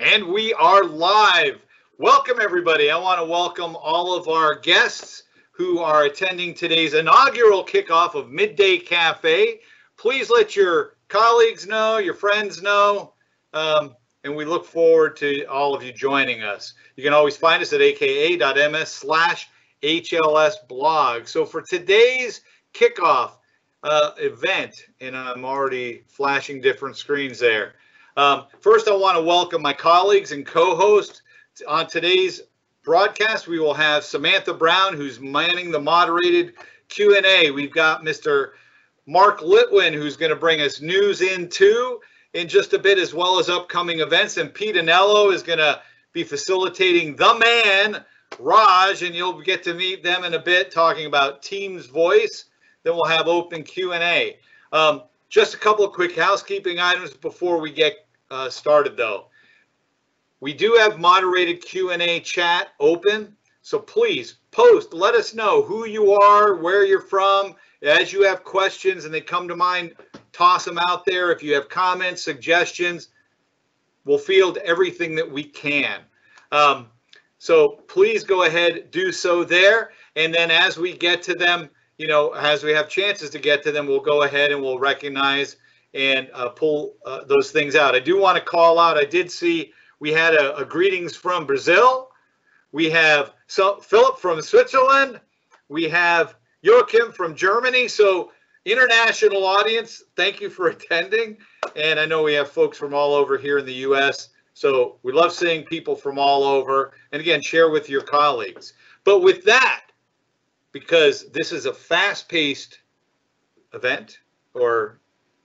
And we are live. Welcome, everybody. I want to welcome all of our guests who are attending today's inaugural kickoff of Midday Cafe. Please let your colleagues know, your friends know, um, and we look forward to all of you joining us. You can always find us at aka.ms slash HLS blog. So for today's kickoff uh, event, and I'm already flashing different screens there. Um, first, I want to welcome my colleagues and co-hosts on today's broadcast. We will have Samantha Brown, who's manning the moderated Q&A. We've got Mr. Mark Litwin, who's going to bring us news in too in just a bit, as well as upcoming events. And Pete Anello is going to be facilitating the man, Raj, and you'll get to meet them in a bit, talking about Team's Voice. Then we'll have open Q&A. Um, just a couple of quick housekeeping items before we get uh, started, though. We do have moderated Q&A chat open, so please post. Let us know who you are, where you're from. As you have questions and they come to mind, toss them out there. If you have comments, suggestions, we'll field everything that we can. Um, so please go ahead, do so there. And then as we get to them, you know, as we have chances to get to them, we'll go ahead and we'll recognize and uh, pull uh, those things out. I do want to call out, I did see we had a, a greetings from Brazil. We have so, Philip from Switzerland. We have Joachim from Germany. So international audience, thank you for attending. And I know we have folks from all over here in the U.S. So we love seeing people from all over. And again, share with your colleagues. But with that, because this is a fast-paced event or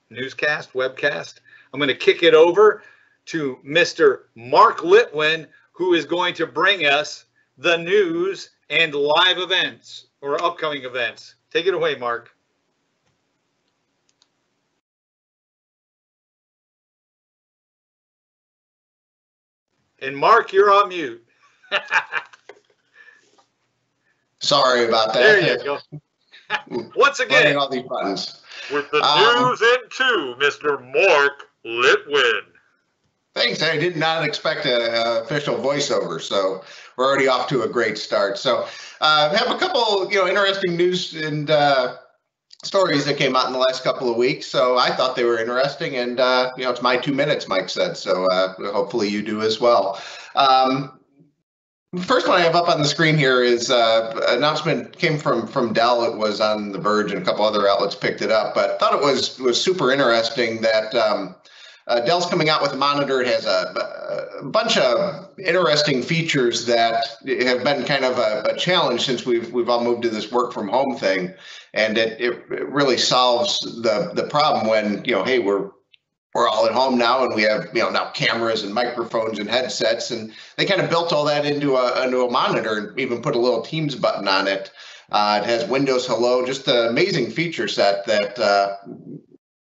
newscast, webcast. I'm going to kick it over to Mr. Mark Litwin, who is going to bring us the news and live events or upcoming events. Take it away, Mark. And Mark, you're on mute. Sorry about that. There you go. Once again, all these buttons. With the Um, news in two, Mr. Mark Litwin. Thanks. I did not expect a, official voiceover, so we're already off to a great start. So, uh, have a couple, you know, interesting news and uh, stories that came out in the last couple of weeks. So I thought they were interesting, and uh, you know, it's my two minutes, Mike said. So uh, hopefully you do as well. Um, First one I have up on the screen here is uh, announcement came from from Dell. It was on The Verge and a couple other outlets picked it up, but thought it was was super interesting that um, uh, Dell's coming out with a monitor. It has a, a bunch of interesting features that have been kind of a, a, challenge since we've we've all moved to this work from home thing, and it, it really solves the the problem when you know, hey, we're we're all at home now and we have you know now cameras and microphones and headsets and they kind of built all that into a into a monitor and even put a little teams button on it. Uh, it has windows hello just an amazing feature set that uh,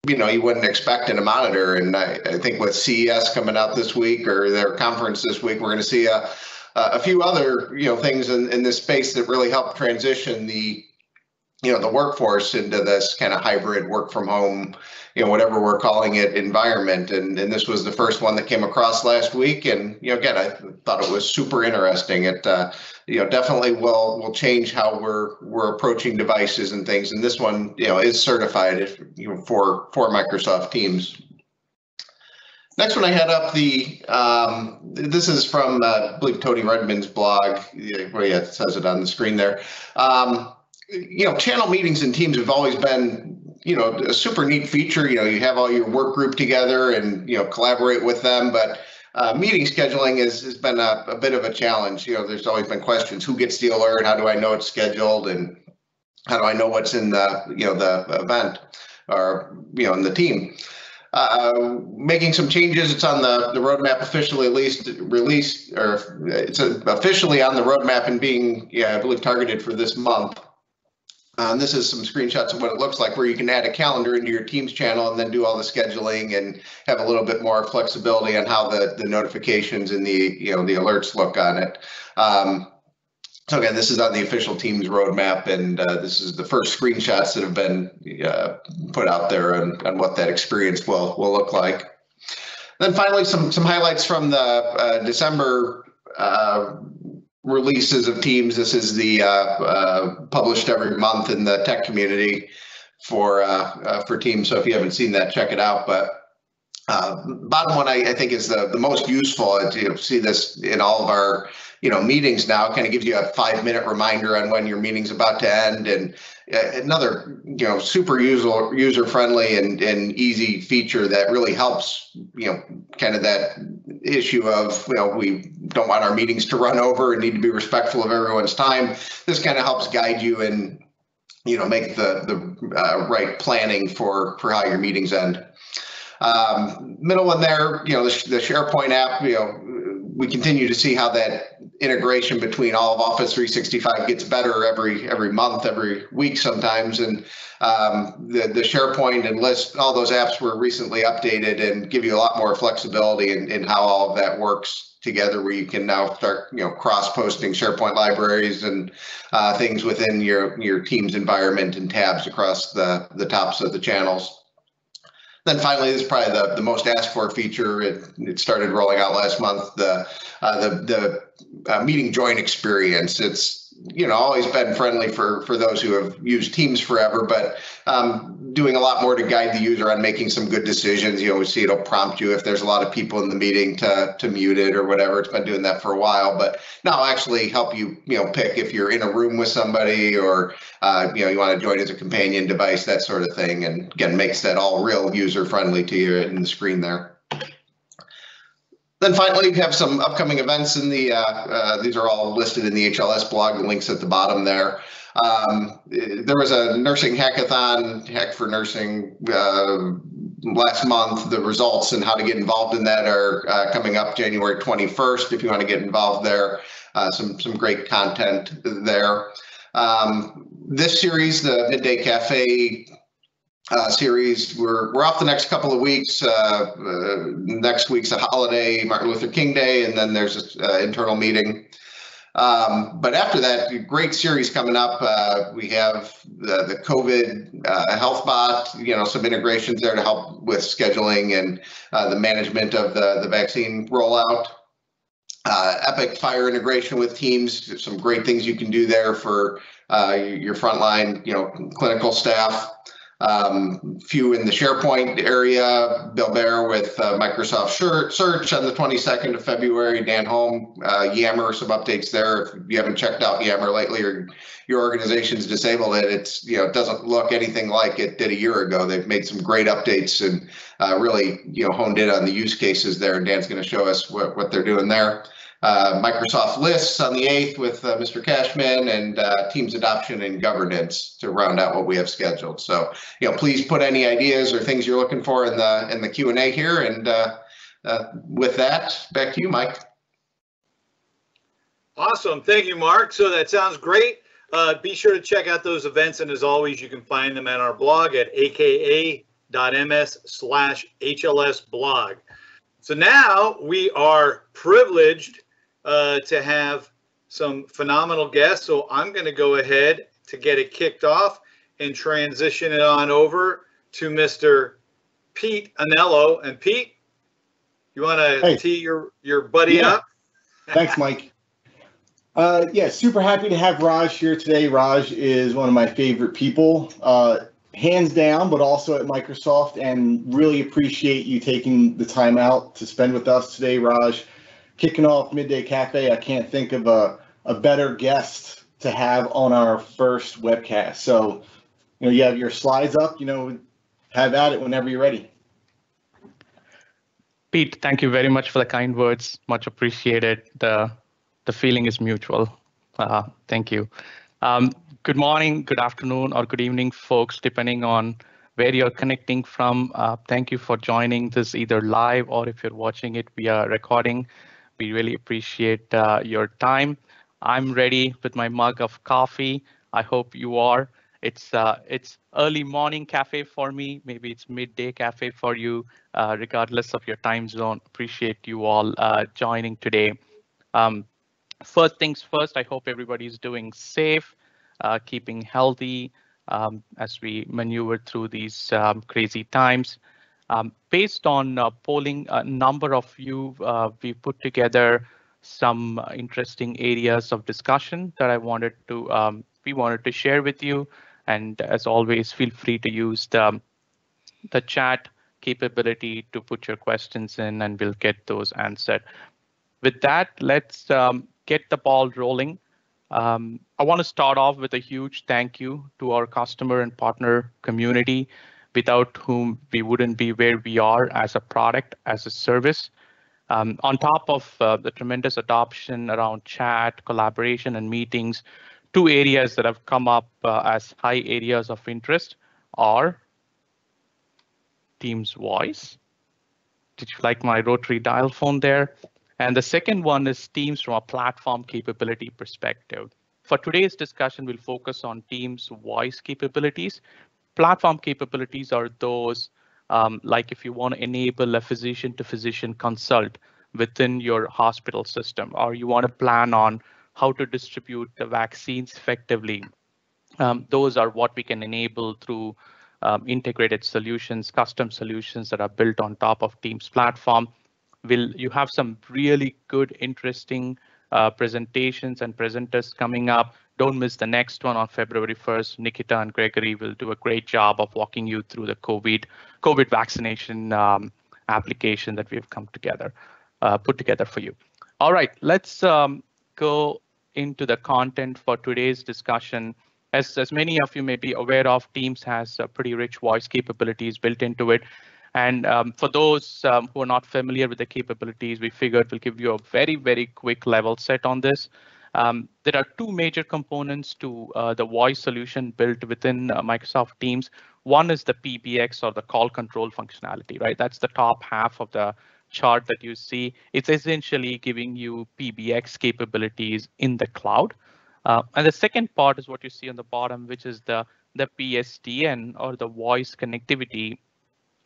you know you wouldn't expect in a monitor. And I, I think with ces coming out this week or their conference this week we're going to see a, a few other you know things in, in this space that really help transition the you know the workforce into this kind of hybrid work from home you know whatever we're calling it environment. And and this was the first one that came across last week. And you know again i thought it was super interesting. It uh, you know definitely will will change how we're we're approaching devices and things. And this one you know is certified if, you know for for microsoft teams. Next one I had up the, um, this is from, uh, I believe Tony Redmond's blog, Yeah, well, yeah, it says it on the screen there. Um, you know, channel meetings and teams have always been you know a super neat feature. You know you have all your work group together and you know collaborate with them but uh, meeting scheduling has, has been a, a, bit of a challenge. You know there's always been questions who gets the alert? How do i know it's scheduled? And how do i know what's in the you know the event or you know in the team? Uh, making some changes. It's on the the roadmap officially at least released or it's officially on the roadmap and being yeah i believe targeted for this month um, this is some screenshots of what it looks like where you can add a calendar into your Teams channel and then do all the scheduling and have a little bit more flexibility on how the, the notifications and the, you know, the alerts look on it. Um, so again, this is on the official Teams roadmap, and uh, this is the first screenshots that have been uh, put out there on, on what that experience will, will look like. Then finally, some some highlights from the uh, December uh, releases of teams. This is the uh, uh, published every month in the tech community for uh, uh, for teams. So if you haven't seen that, check it out. But uh, bottom one, I, I, think, is the, the most useful. You see this in all of our you know meetings now. Kind of gives you a five minute reminder on when your meeting's about to end, and uh, another you know super user user friendly and, and easy feature that really helps you know kind of that issue of you know we don't want our meetings to run over and need to be respectful of everyone's time. This kind of helps guide you and you know make the the uh, right planning for for how your meetings end. Um, middle one there, you know, the, the SharePoint app, you know, we continue to see how that integration between all of Office 365 gets better every every month, every week sometimes, and um, the the SharePoint and list all those apps were recently updated and give you a lot more flexibility in, in how all of that works together where you can now start you know cross posting sharepoint libraries and uh, things within your your team's environment and tabs across the the tops of the channels then finally, this is probably the, the most asked for feature. It, it started rolling out last month. The uh, the the uh, meeting join experience. It's you know always been friendly for for those who have used Teams forever, but um, doing a lot more to guide the user on making some good decisions. You know, we see it'll prompt you if there's a lot of people in the meeting to to mute it or whatever. It's been doing that for a while, but now actually help you you know pick if you're in a room with somebody or uh, you know you want to join as a companion device, that sort of thing, and again makes that all real user friendly to you in the screen there. Then finally, we have some upcoming events in the, uh, uh, these are all listed in the HLS blog, the links at the bottom there. Um, there was a nursing hackathon, Hack for Nursing, uh, last month. The results and how to get involved in that are uh, coming up January 21st. If you want to get involved there, uh, some some great content there. Um, this series, the Midday Cafe uh, series. We're we're off the next couple of weeks. Uh, uh, next week's a holiday, Martin Luther King Day, and then there's an uh, internal meeting. Um, but after that, great series coming up. Uh, we have the, the COVID uh, health bot, you know, some integrations there to help with scheduling and the management of the, the vaccine rollout. Epic FHIR integration with Teams, some great things you can do there for your frontline, you know, clinical staff um, few in the SharePoint area, Bill Baer with uh, Microsoft Search on the 22nd of February, Dan Holme, uh, Yammer, some updates there. If you haven't checked out Yammer lately or your organization's disabled it, it's, you know, it doesn't look anything like it did a year ago. They've made some great updates and uh, really, you know, honed in on the use cases there. And Dan's going to show us what, what they're doing there uh, Microsoft Lists on the 8th with uh, Mr. Kashman and uh, Teams Adoption and Governance to round out what we have scheduled. So, you know, please put any ideas or things you're looking for in the in the Q&A here. And uh, uh, with that, back to you, Mike. Awesome. Thank you, Mark. So that sounds great. Be sure to check out those events. And as always, you can find them at our blog at aka.ms slash HLS blog. So now we are privileged uh, to have some phenomenal guests. So I'm going to go ahead to get it kicked off and transition it on over to Mr. Pete Anello. And Pete, you want to hey. tee your, your buddy yeah. up? Thanks, Mike. Uh, yeah, super happy to have Raj here today. Raj is one of my favorite people, uh, hands down, but also at Microsoft, and really appreciate you taking the time out to spend with us today, Raj kicking off Midday Cafe, I can't think of a, a better guest to have on our first webcast. So, you know, you have your slides up, you know, have at it whenever you're ready. Pete, thank you very much for the kind words. Much appreciated. The the feeling is mutual. Uh, thank you. Um, good morning, good afternoon, or good evening, folks, depending on where you're connecting from. Uh, thank you for joining this either live or if you're watching it via recording. We really appreciate uh, your time. I'm ready with my mug of coffee. I hope you are. It's uh, it's early morning cafe for me. Maybe it's midday cafe for you, uh, regardless of your time zone. Appreciate you all uh, joining today. Um, first things first, I hope everybody's doing safe, uh, keeping healthy um, as we maneuver through these um, crazy times. Um, based on uh, polling a number of you, uh, we put together some interesting areas of discussion that I wanted to um, we wanted to share with you. And as always, feel free to use the the chat capability to put your questions in, and we'll get those answered. With that, let's um, get the ball rolling. Um, I want to start off with a huge thank you to our customer and partner community, without whom we wouldn't be where we are as a product, as a service. Um, on top of uh, the tremendous adoption around chat, collaboration, and meetings, two areas that have come up uh, as high areas of interest are Teams Voice. Did you like my rotary dial phone there? And the second one is Teams from a platform capability perspective. For today's discussion, we'll focus on Teams voice capabilities. Platform capabilities are those um, like if you want to enable a physician to physician consult within your hospital system, or you want to plan on how to distribute the vaccines effectively. Um, those are what we can enable through um, integrated solutions, custom solutions that are built on top of Teams platform will you have some really good, interesting uh, presentations and presenters coming up. Don't miss the next one on February 1st. Nikita and Gregory will do a great job of walking you through the COVID COVID vaccination um, application that we've come together, uh, put together for you. All right, let's um, go into the content for today's discussion. As, as many of you may be aware of, Teams has uh, pretty rich voice capabilities built into it. And um, for those um, who are not familiar with the capabilities, we figured we'll give you a very, very quick level set on this. Um, there are two major components to uh, the voice solution built within uh, Microsoft Teams. One is the PBX or the call control functionality, right? That's the top half of the chart that you see. It's essentially giving you PBX capabilities in the cloud. Uh, and the second part is what you see on the bottom, which is the, the PSTN or the voice connectivity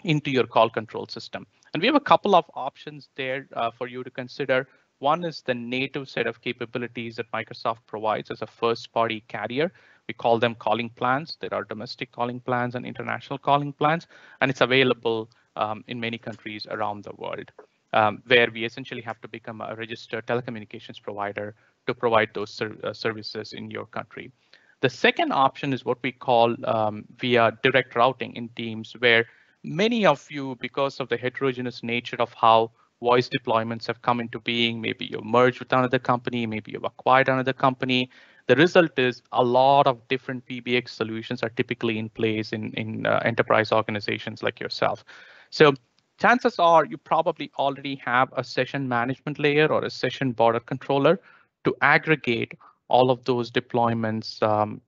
into your call control system. And we have a couple of options there uh, for you to consider. One is the native set of capabilities that Microsoft provides as a first party carrier. We call them calling plans. There are domestic calling plans and international calling plans, and it's available um, in many countries around the world, um, where we essentially have to become a registered telecommunications provider to provide those ser uh, services in your country. The second option is what we call um, via direct routing in Teams, where many of you, because of the heterogeneous nature of how voice deployments have come into being, maybe you've merged with another company, maybe you've acquired another company. The result is a lot of different PBX solutions are typically in place in, in uh, enterprise organizations like yourself. So chances are you probably already have a session management layer or a session border controller to aggregate all of those deployments um,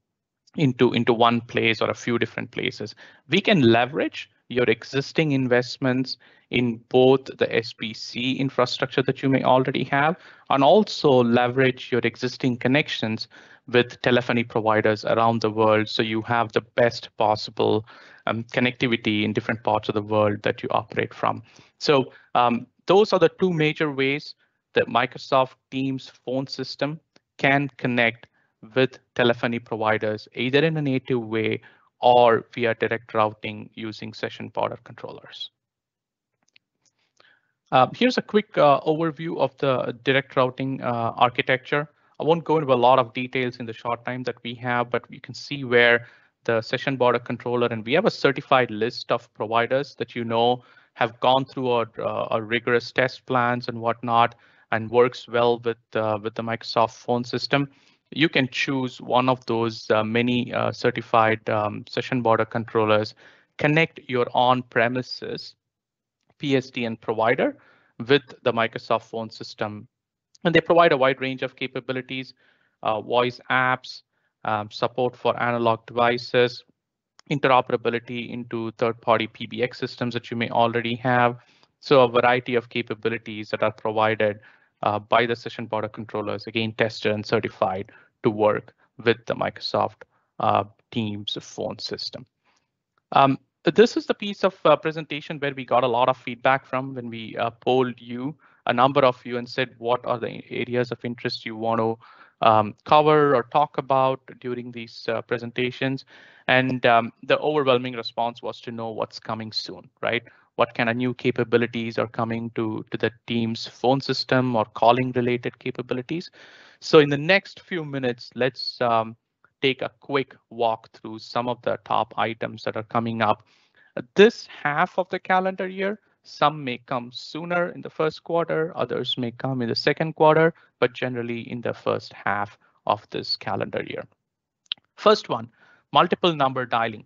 into, into one place or a few different places. We can leverage your existing investments in both the SBC infrastructure that you may already have, and also leverage your existing connections with telephony providers around the world so you have the best possible um, connectivity in different parts of the world that you operate from. So um, those are the two major ways that Microsoft Teams phone system can connect with telephony providers, either in a native way or via direct routing using session border controllers. Uh, here's a quick uh, overview of the direct routing uh, architecture. I won't go into a lot of details in the short time that we have, but you can see where the session border controller, and we have a certified list of providers that you know have gone through our, uh, our rigorous test plans and whatnot, and works well with uh, with the Microsoft phone system you can choose one of those uh, many uh, certified um, session border controllers, connect your on-premises PSTN provider with the Microsoft phone system. And they provide a wide range of capabilities, uh, voice apps, um, support for analog devices, interoperability into third-party PBX systems that you may already have. So a variety of capabilities that are provided uh, by the session border controllers, again, tested and certified to work with the Microsoft uh, Teams phone system. Um, this is the piece of uh, presentation where we got a lot of feedback from when we uh, polled you, a number of you, and said what are the areas of interest you want to um, cover or talk about during these uh, presentations. And um, the overwhelming response was to know what's coming soon, right? What kind of new capabilities are coming to, to the team's phone system or calling related capabilities. So in the next few minutes, let's um, take a quick walk through some of the top items that are coming up. This half of the calendar year, some may come sooner in the first quarter, others may come in the second quarter, but generally in the first half of this calendar year. First one, multiple number dialing.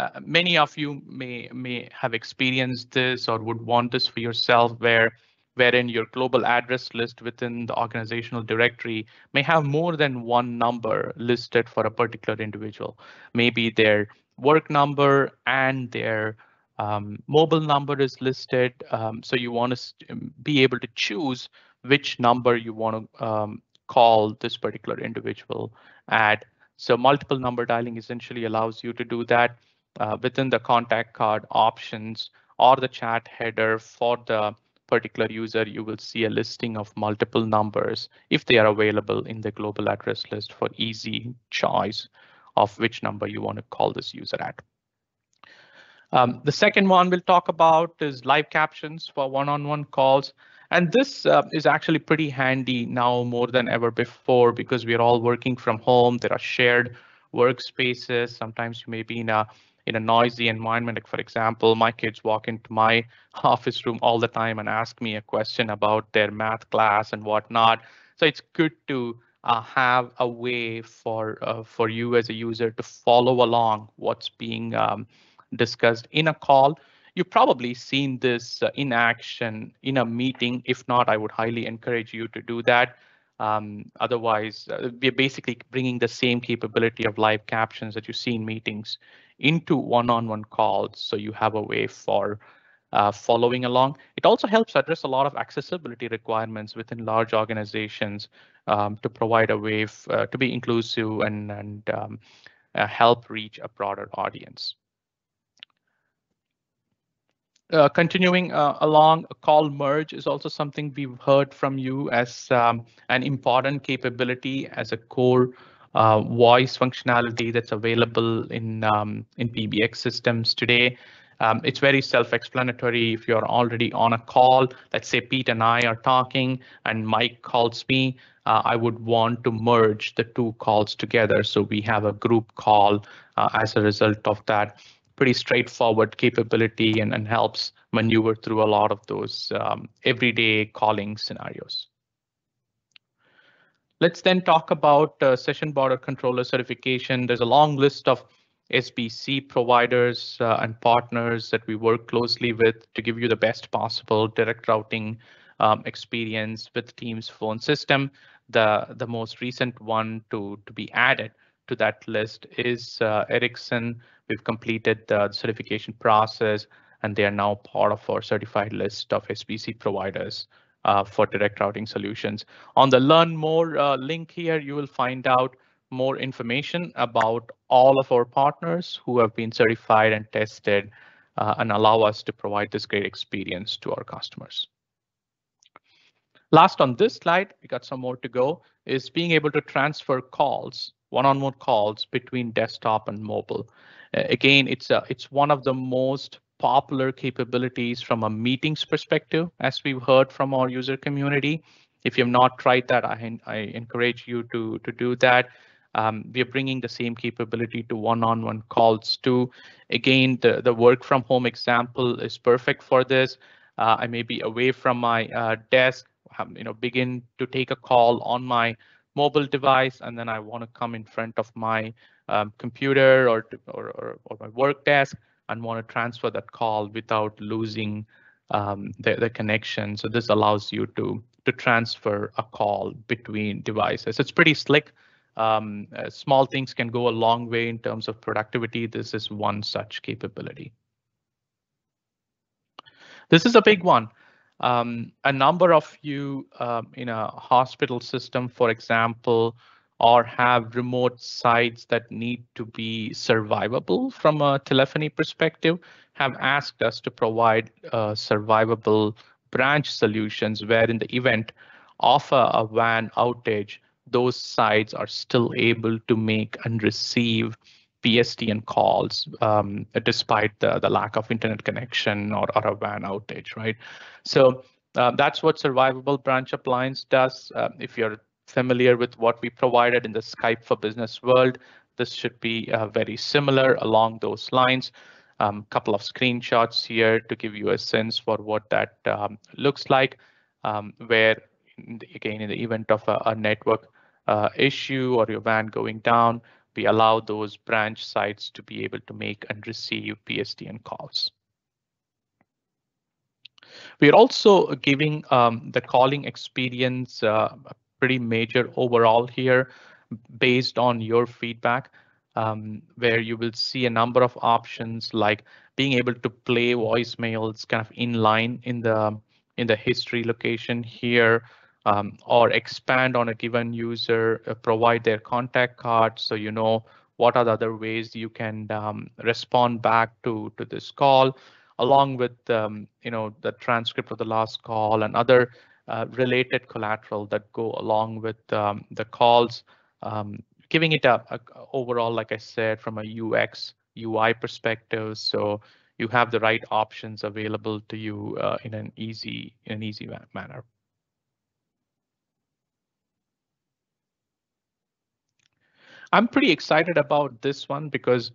Uh, many of you may may have experienced this or would want this for yourself where wherein your global address list within the organizational directory may have more than one number listed for a particular individual. Maybe their work number and their um, mobile number is listed. Um, so you want to be able to choose which number you want to um, call this particular individual at. So multiple number dialing essentially allows you to do that uh, within the contact card options or the chat header for the particular user, you will see a listing of multiple numbers if they are available in the global address list for easy choice of which number you want to call this user at. Um, the second one we'll talk about is live captions for one-on-one -on -one calls. And this uh, is actually pretty handy now more than ever before because we're all working from home. There are shared workspaces. Sometimes you may be in a in a noisy environment. Like for example, my kids walk into my office room all the time and ask me a question about their math class and whatnot. So it's good to uh, have a way for uh, for you as a user to follow along what's being um, discussed in a call. You've probably seen this uh, in action in a meeting. If not, I would highly encourage you to do that. Um, otherwise, uh, we're basically bringing the same capability of live captions that you see in meetings into one-on-one calls so you have a way for uh, following along. It also helps address a lot of accessibility requirements within large organizations um, to provide a way uh, to be inclusive and, and um, uh, help reach a broader audience. Uh, continuing uh, along, call merge is also something we've heard from you as um, an important capability as a core uh, voice functionality that's available in um, in PBX systems today. Um, it's very self-explanatory. If you're already on a call, let's say Pete and I are talking, and Mike calls me, uh, I would want to merge the two calls together so we have a group call uh, as a result of that. Pretty straightforward capability and, and helps maneuver through a lot of those um, everyday calling scenarios. Let's then talk about uh, session border controller certification. There's a long list of SBC providers uh, and partners that we work closely with to give you the best possible direct routing um, experience with Teams phone system. The, the most recent one to, to be added to that list is uh, Ericsson. We've completed the certification process and they are now part of our certified list of SBC providers uh, for direct routing solutions. On the learn more uh, link here, you will find out more information about all of our partners who have been certified and tested uh, and allow us to provide this great experience to our customers. Last on this slide, we got some more to go, is being able to transfer calls, one-on-one -on -one calls between desktop and mobile. Uh, again, it's a, it's one of the most popular capabilities from a meetings perspective, as we've heard from our user community. If you have not tried that, I, I encourage you to, to do that. Um, we are bringing the same capability to one-on-one -on -one calls too. Again, the, the work from home example is perfect for this. Uh, I may be away from my uh, desk, you know, begin to take a call on my mobile device, and then I want to come in front of my um, computer or, or, or, or my work desk and want to transfer that call without losing um, the, the connection. So this allows you to, to transfer a call between devices. It's pretty slick. Um, uh, small things can go a long way in terms of productivity. This is one such capability. This is a big one. Um, a number of you um, in a hospital system, for example, or have remote sites that need to be survivable from a telephony perspective have asked us to provide uh, survivable branch solutions where in the event of a, a WAN outage, those sites are still able to make and receive PSTN calls um, despite the, the lack of internet connection or, or a WAN outage, right? So uh, that's what Survivable Branch Appliance does. Uh, if you're familiar with what we provided in the Skype for Business world, this should be uh, very similar along those lines. A um, couple of screenshots here to give you a sense for what that um, looks like, um, where in the, again, in the event of a, a network uh, issue or your WAN going down, we allow those branch sites to be able to make and receive PSTN calls. We are also giving um, the calling experience uh, pretty major overall here based on your feedback, um, where you will see a number of options like being able to play voicemails kind of in line in the in the history location here, um, or expand on a given user, uh, provide their contact card so you know what are the other ways you can um, respond back to to this call, along with um, you know the transcript of the last call and other uh, related collateral that go along with um, the calls, um, giving it a, a overall, like I said, from a UX UI perspective, so you have the right options available to you uh, in an easy in an easy manner. I'm pretty excited about this one because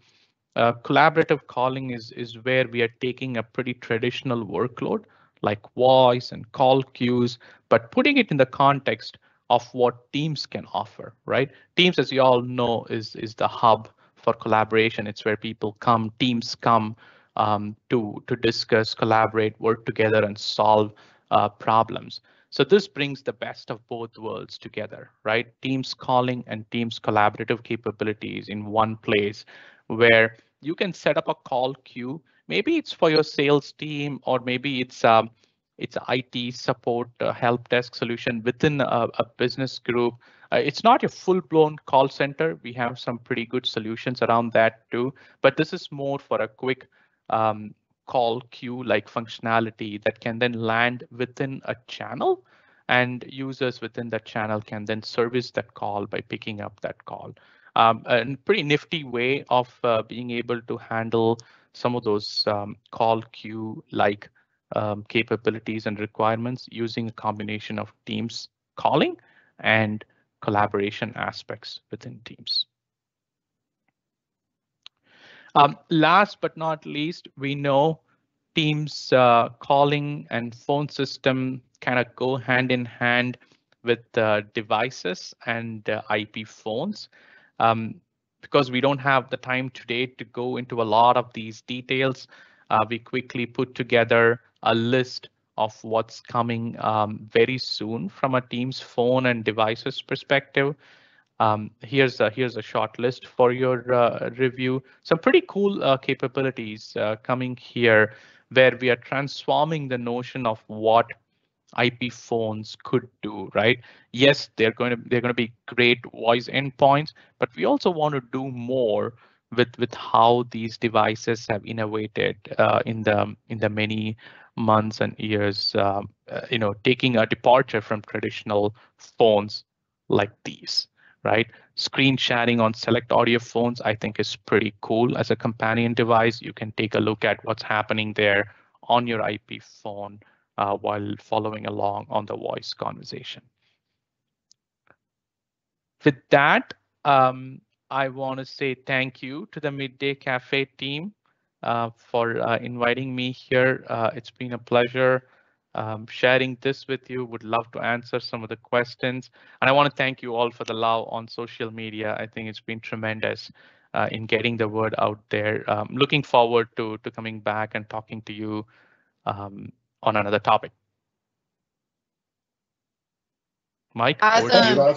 uh, collaborative calling is, is where we are taking a pretty traditional workload like voice and call queues, but putting it in the context of what Teams can offer, right? Teams, as you all know, is, is the hub for collaboration. It's where people come, teams come um, to, to discuss, collaborate, work together, and solve uh, problems. So this brings the best of both worlds together, right? Teams calling and Teams collaborative capabilities in one place where you can set up a call queue. Maybe it's for your sales team, or maybe it's um, it's IT support uh, help desk solution within a, a business group. Uh, it's not a full-blown call center. We have some pretty good solutions around that too, but this is more for a quick um, call queue like functionality that can then land within a channel and users within that channel can then service that call by picking up that call. Um, a pretty nifty way of uh, being able to handle some of those um, call queue like um, capabilities and requirements using a combination of Teams calling and collaboration aspects within Teams. Um, last but not least, we know Teams uh, calling and phone system kind of go hand in hand with uh, devices and uh, IP phones. Um, because we don't have the time today to go into a lot of these details, uh, we quickly put together a list of what's coming um, very soon from a Teams phone and devices perspective. Um, here's a here's a short list for your uh, review. Some pretty cool uh, capabilities uh, coming here, where we are transforming the notion of what IP phones could do, right? Yes, they're going to they're going to be great voice endpoints, but we also want to do more with with how these devices have innovated uh, in the in the many months and years. Um, uh, you know, taking a departure from traditional phones like these right? Screen sharing on select audio phones, I think is pretty cool as a companion device. You can take a look at what's happening there on your IP phone uh, while following along on the voice conversation. With that, um, I want to say thank you to the Midday Cafe team uh, for uh, inviting me here. Uh, it's been a pleasure um, sharing this with you. Would love to answer some of the questions. And I want to thank you all for the love on social media. I think it's been tremendous uh, in getting the word out there. Um, looking forward to, to coming back and talking to you um, on another topic. Mike, awesome.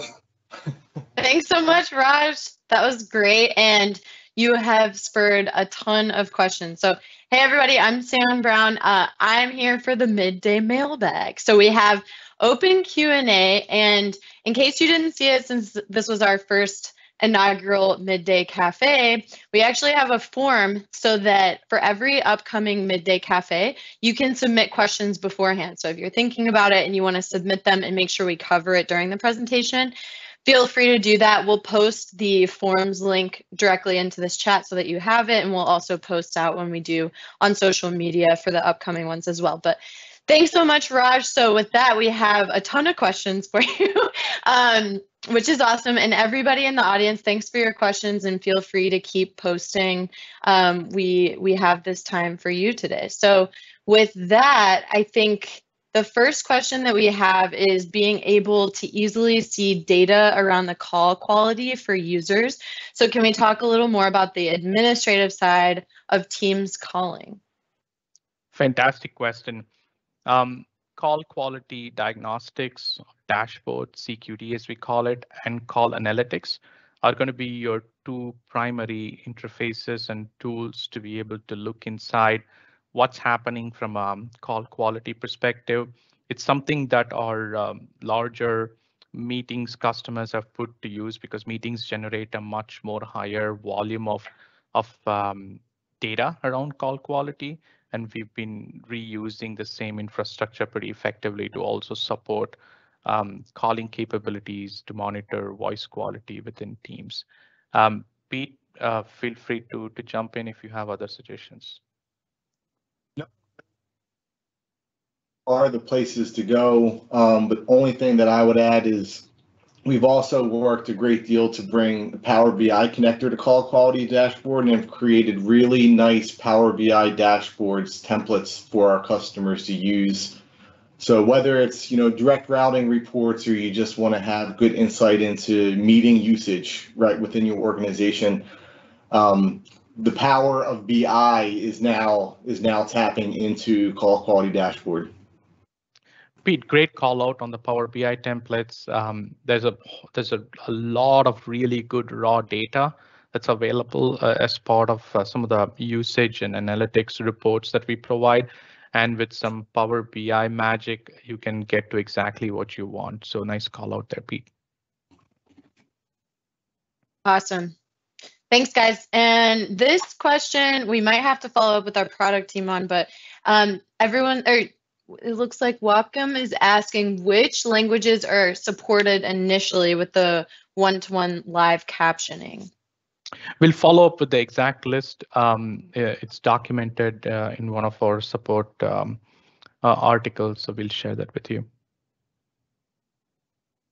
Thanks so much, Raj. That was great. And you have spurred a ton of questions. So Hey everybody, I'm Sam Brown. Uh, I'm here for the midday mailbag. So we have open Q&A and in case you didn't see it since this was our first inaugural midday cafe, we actually have a form so that for every upcoming midday cafe, you can submit questions beforehand. So if you're thinking about it and you want to submit them and make sure we cover it during the presentation, feel free to do that. We'll post the forms link directly into this chat so that you have it, and we'll also post out when we do on social media for the upcoming ones as well. But thanks so much, Raj. So with that, we have a ton of questions for you, um, which is awesome. And everybody in the audience, thanks for your questions, and feel free to keep posting. Um, we we have this time for you today. So with that, I think the first question that we have is being able to easily see data around the call quality for users. So can we talk a little more about the administrative side of Teams calling? Fantastic question. Um, call quality diagnostics, dashboard, CQD as we call it, and call analytics are going to be your two primary interfaces and tools to be able to look inside what's happening from a call quality perspective. It's something that our um, larger meetings customers have put to use because meetings generate a much more higher volume of of um, data around call quality and we've been reusing the same infrastructure pretty effectively to also support um, calling capabilities to monitor voice quality within teams. Um, Pete, uh, feel free to, to jump in if you have other suggestions. Are the places to go. Um, but only thing that I would add is we've also worked a great deal to bring the Power BI connector to call quality dashboard and have created really nice Power BI dashboards templates for our customers to use. So whether it's you know direct routing reports or you just want to have good insight into meeting usage right within your organization, um, the power of BI is now is now tapping into call quality dashboard. Pete, great call out on the Power BI templates. Um, there's a there's a, a, lot of really good raw data that's available uh, as part of uh, some of the usage and analytics reports that we provide. And with some Power BI magic, you can get to exactly what you want. So nice call out there, Pete. Awesome. Thanks, guys. And this question we might have to follow up with our product team on, but um, everyone or it looks like Wacom is asking which languages are supported initially with the one-to-one live captioning. We'll follow up with the exact list. Um, it's documented uh, in one of our support um, uh, articles, so we'll share that with you.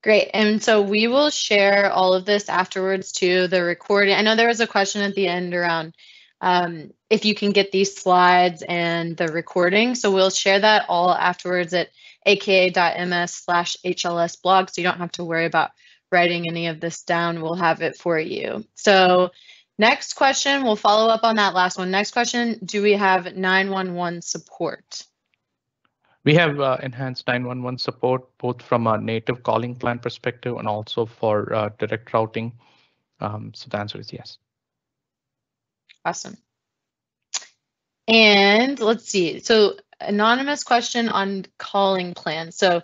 Great. And so we will share all of this afterwards to the recording. I know there was a question at the end around um, if you can get these slides and the recording. So we'll share that all afterwards at aka.ms slash HLS blog. So you don't have to worry about writing any of this down. We'll have it for you. So next question, we'll follow up on that last one. Next question, do we have 911 support? We have uh, enhanced 911 support both from a native calling plan perspective and also for uh, direct routing. Um, so the answer is yes. Awesome. And let's see. So anonymous question on calling plan. So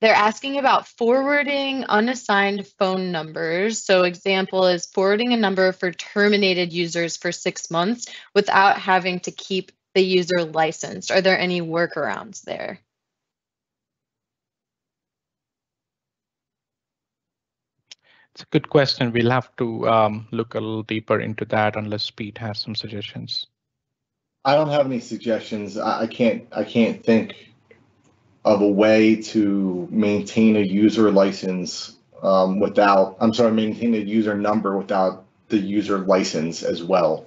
they're asking about forwarding unassigned phone numbers. So example is forwarding a number for terminated users for six months without having to keep the user licensed. Are there any workarounds there? It's a good question. We'll have to um, look a little deeper into that unless Pete has some suggestions. I don't have any suggestions. I, I can't. I can't think of a way to maintain a user license um, without. I'm sorry, maintain a user number without the user license as well.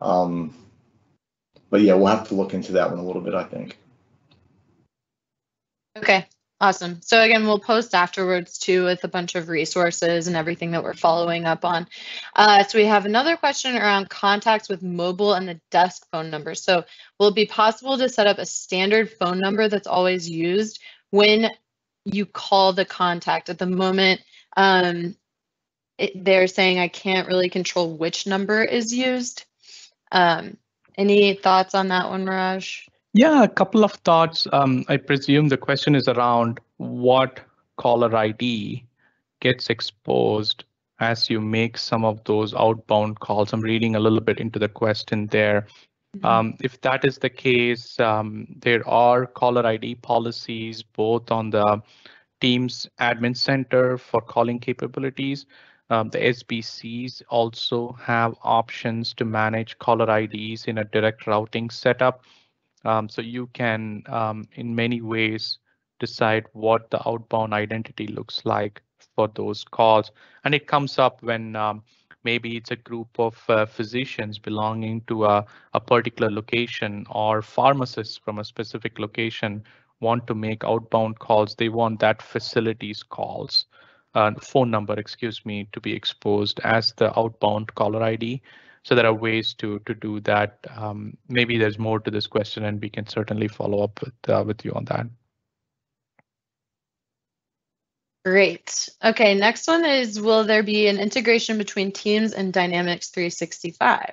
Um, but yeah, we'll have to look into that one a little bit. I think. Okay. Awesome. So again, we'll post afterwards too with a bunch of resources and everything that we're following up on. Uh, so we have another question around contacts with mobile and the desk phone number. So will it be possible to set up a standard phone number that's always used when you call the contact? At the moment, um, it, they're saying I can't really control which number is used. Um, any thoughts on that one, Raj? Yeah, a couple of thoughts. Um, I presume the question is around what caller ID gets exposed as you make some of those outbound calls. I'm reading a little bit into the question there. Mm-hmm. Um, if that is the case, um, there are caller ID policies both on the Teams Admin Center for calling capabilities. Um, the SBCs also have options to manage caller IDs in a direct routing setup. Um, so you can, um, in many ways, decide what the outbound identity looks like for those calls. And it comes up when um, maybe it's a group of uh, physicians belonging to a, a particular location or pharmacists from a specific location want to make outbound calls. They want that facility's calls, uh, phone number, excuse me, to be exposed as the outbound caller ID. So there are ways to to do that. Um, maybe there's more to this question, and we can certainly follow up with uh, with you on that. Great. Okay, next one is will there be an integration between Teams and Dynamics 365?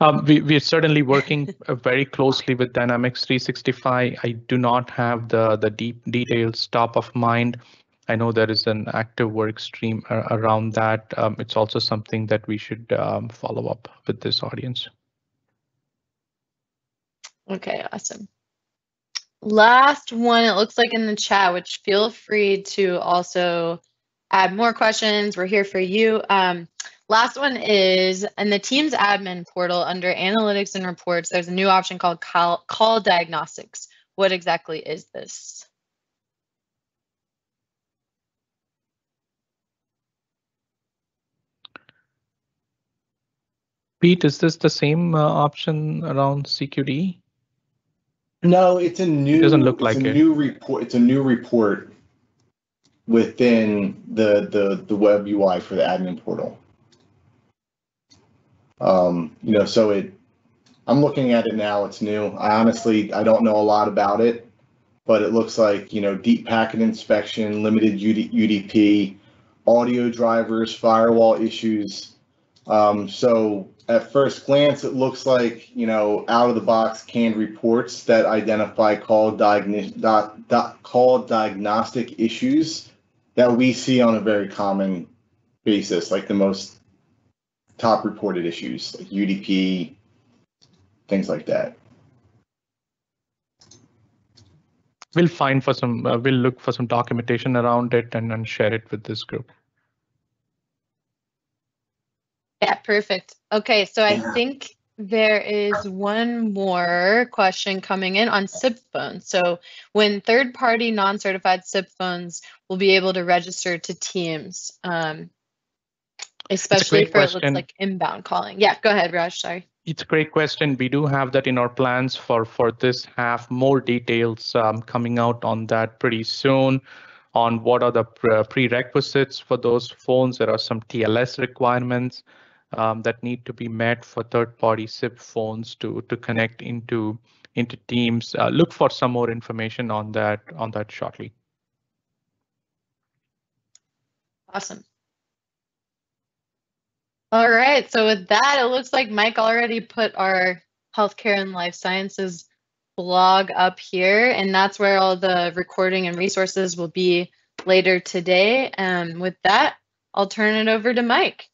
Um, we, we are certainly working uh, very closely with Dynamics 365. I do not have the, the deep details top of mind. I know there is an active work stream around that. Um, it's also something that we should um, follow up with this audience. Okay, awesome. Last one, it looks like in the chat, which feel free to also add more questions. We're here for you. Um, last one is in the Teams admin portal under analytics and reports, there's a new option called call, call diagnostics. What exactly is this? Pete, is this the same uh, option around CQD? No, it's a new. It Doesn't look like a it. new report. It's a new report within the the the web UI for the admin portal. Um, you know, so it. I'm looking at it now. It's new. I honestly I don't know a lot about it, but it looks like you know deep packet inspection, limited UD, UDP, audio drivers, firewall issues. Um, so at first glance, it looks like, you know, out of the box canned reports that identify call, dot, dot, call diagnostic issues that we see on a very common basis, like the most top reported issues, like UDP, things like that. We'll find for some, uh, we'll look for some documentation around it and, and share it with this group. Yeah, perfect. Okay, so I think there is one more question coming in on SIP phones. So when third-party non-certified SIP phones will be able to register to Teams, um, especially for it looks like inbound calling. Yeah, go ahead, Raj. Sorry. It's a great question. We do have that in our plans for for this half. More details um, coming out on that pretty soon. On what are the pre- prerequisites for those phones? There are some TLS requirements um, that need to be met for third-party SIP phones to to connect into into Teams. Uh, look for some more information on that on that shortly. Awesome. All right. So with that, it looks like Mike already put our healthcare and life sciences blog up here, and that's where all the recording and resources will be later today. And with that, I'll turn it over to Mike.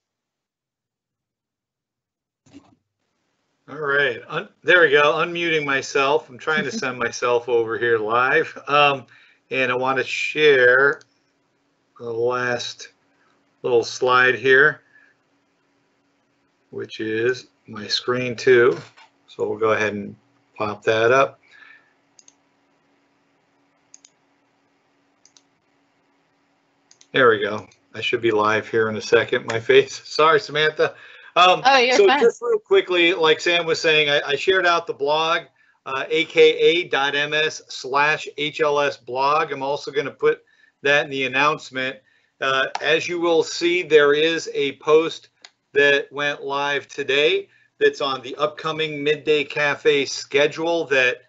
All right, Un- there we go. Unmuting myself. I'm trying to send myself over here live. Um, and I want to share the last little slide here, which is my screen too. So we'll go ahead and pop that up. There we go. I should be live here in a second. My face. Sorry, Samantha. Um, Oh, you're so fine. just real quickly, like Sam was saying, I, I shared out the blog, uh, aka.ms slash HLS blog. I'm also going to put that in the announcement. Uh, as you will see, there is a post that went live today that's on the upcoming Midday Cafe schedule that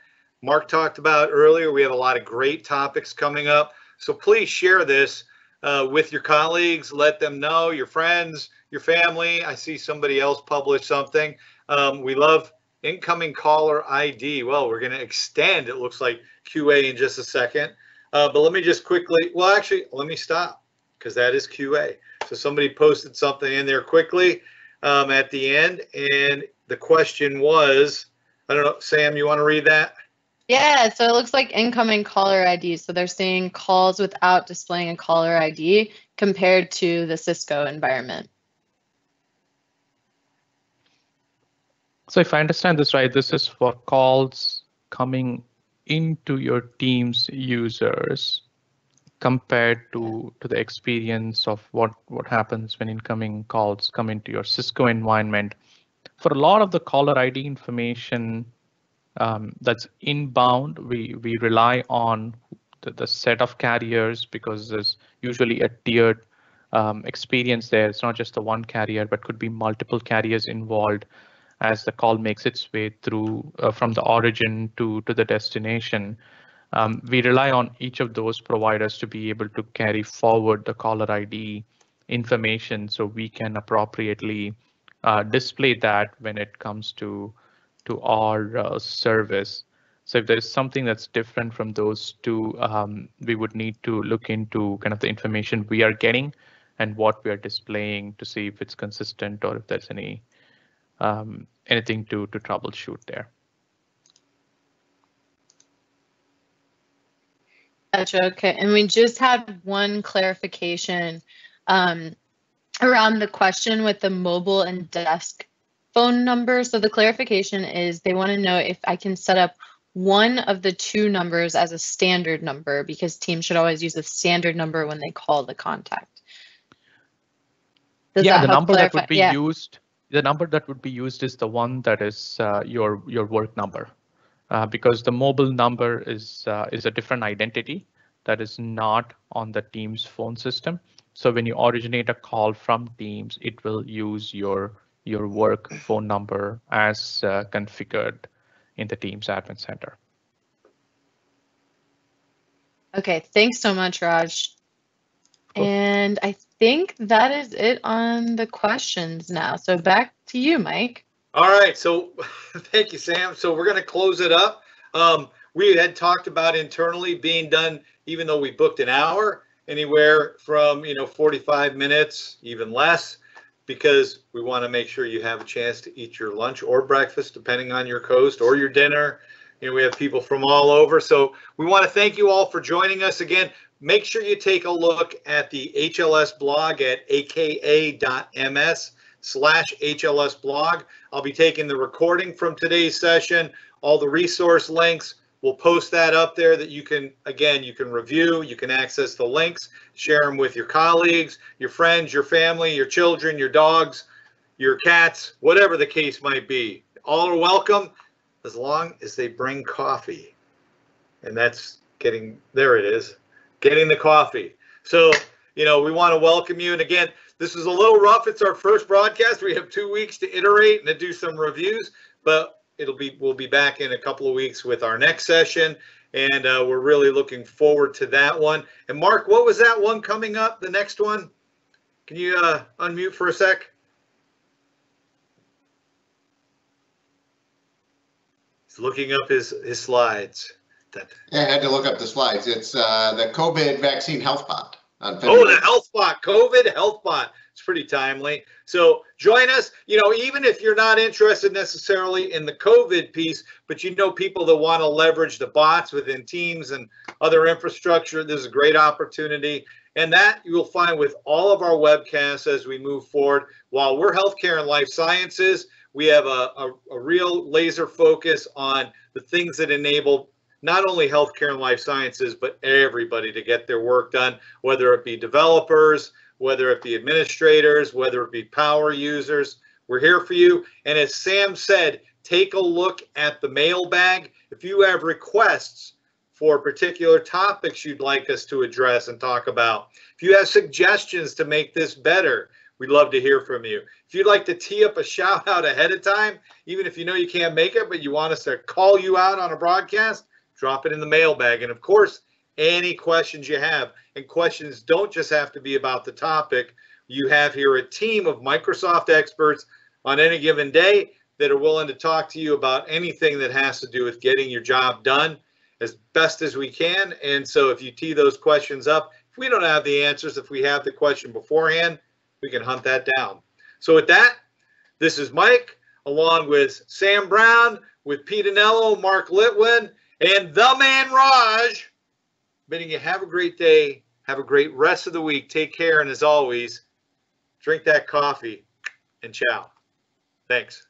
Mark talked about earlier. We have a lot of great topics coming up. So please share this uh, with your colleagues. Let them know, your friends, your family. I see somebody else publish something. Um, we love incoming caller ID. Well, we're going to extend, it looks like QA in just a second. Uh, but let me just quickly, well, actually, let me stop because that is QA. So somebody posted something in there quickly um, at the end. And the question was, I don't know, Sam, you want to read that? Yeah, so it looks like incoming caller ID. So they're seeing calls without displaying a caller ID compared to the Cisco environment. So if I understand this right, this is for calls coming into your Teams users compared to to the experience of what what happens when incoming calls come into your Cisco environment. For a lot of the caller ID information um, that's inbound, we we rely on the, the set of carriers because there's usually a tiered um, experience there. It's not just the one carrier, but could be multiple carriers involved as the call makes its way through uh, from the origin to, to the destination. Um, we rely on each of those providers to be able to carry forward the caller ID information so we can appropriately uh, display that when it comes to, to our uh, service. So if there's something that's different from those two, um, we would need to look into kind of the information we are getting and what we are displaying to see if it's consistent or if there's any um, anything to to troubleshoot there. Gotcha. Okay, and we just had one clarification um, around the question with the mobile and desk phone number. So the clarification is they want to know if I can set up one of the two numbers as a standard number because teams should always use a standard number when they call the contact. Does yeah, the number clarify? that would be yeah. used the number that would be used is the one that is uh, your your work number, uh, because the mobile number is uh, is a different identity that is not on the Teams phone system. So when you originate a call from Teams, it will use your your work phone number as uh, configured in the Teams Admin Center. Okay, thanks so much, Raj. And I think that is it on the questions now. So back to you, Mike. All right. So thank you, Sam. So we're going to close it up. Um, we had talked about internally being done, even though we booked an hour, anywhere from, you know, 45 minutes, even less, because we want to make sure you have a chance to eat your lunch or breakfast, depending on your coast, or your dinner. You know, we have people from all over. So we want to thank you all for joining us again make sure you take a look at the HLS blog at aka.ms slash HLS blog. I'll be taking the recording from today's session, all the resource links. We'll post that up there that you can, again, you can review, you can access the links, share them with your colleagues, your friends, your family, your children, your dogs, your cats, whatever the case might be. All are welcome as long as they bring coffee. And that's getting, there it is getting the coffee. So, you know, we want to welcome you. And again, this is a little rough. It's our first broadcast. We have two weeks to iterate and to do some reviews, but it'll be we'll be back in a couple of weeks with our next session, and uh, we're really looking forward to that one. And Mark, what was that one coming up? The next one? Can you uh, unmute for a sec? He's looking up his his slides. Yeah, I had to look up the slides. It's uh, the COVID vaccine health bot. On oh, the health bot, COVID health bot. It's pretty timely. So join us. You know, even if you're not interested necessarily in the COVID piece, but you know people that want to leverage the bots within Teams and other infrastructure, this is a great opportunity. And that you will find with all of our webcasts as we move forward. While we're healthcare and life sciences, we have a, a, a real laser focus on the things that enable not only healthcare and life sciences, but everybody to get their work done, whether it be developers, whether it be administrators, whether it be power users. We're here for you. And as Sam said, take a look at the mailbag. If you have requests for particular topics you'd like us to address and talk about, if you have suggestions to make this better, we'd love to hear from you. If you'd like to tee up a shout out ahead of time, even if you know you can't make it, but you want us to call you out on a broadcast, drop it in the mailbag. And of course, any questions you have, and questions don't just have to be about the topic. You have here a team of Microsoft experts on any given day that are willing to talk to you about anything that has to do with getting your job done as best as we can. And so if you tee those questions up, if we don't have the answers, if we have the question beforehand, we can hunt that down. So with that, this is Mike along with Sam Brown, with Pete Anello, Mark Litwin, and the man Raj. Bidding you have a great day. Have a great rest of the week. Take care. And as always, drink that coffee and ciao. Thanks.